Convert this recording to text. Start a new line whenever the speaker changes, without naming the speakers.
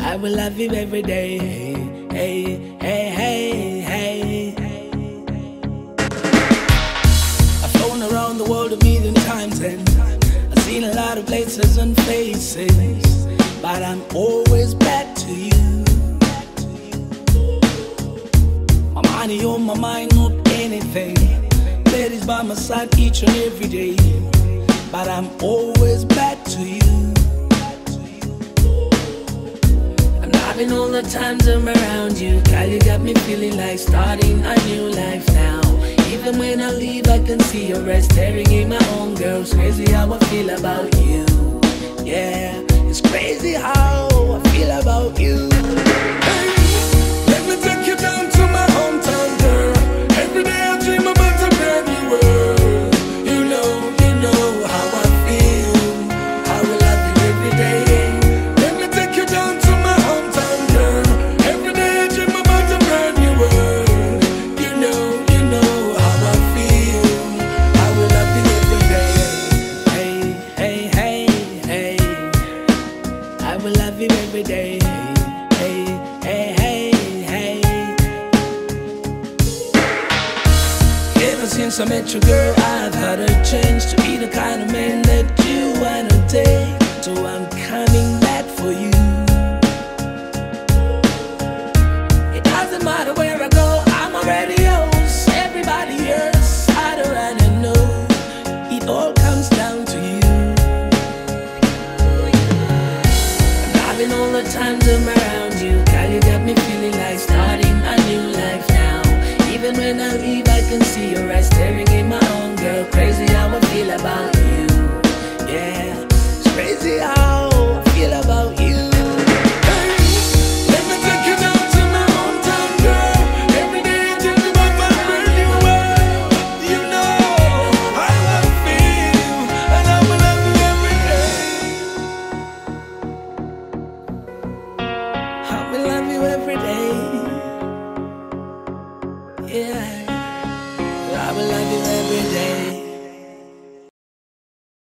I will love you every day. Hey, hey, hey, hey. Hey. I've flown around the world a million times and times. I've seen a lot of places and faces, but I'm always back to you. My money on my mind, not anything. Ladies by my side each and every day, but I'm always back to loving all the times I'm around you. Girl, you got me feeling like starting a new life now. Even when I leave, I can see your eyes staring in my own girl. It's crazy how I feel about you. Every day.
Hey, hey, hey, hey. Ever since I met you, girl, I've had a change to be
the kind of man that you wanna take. So I'm loving all the
times I'm around you. Girl, you got me feeling like starting a new
life now. Even when I leave, I can see your eyes staring. I love you every day.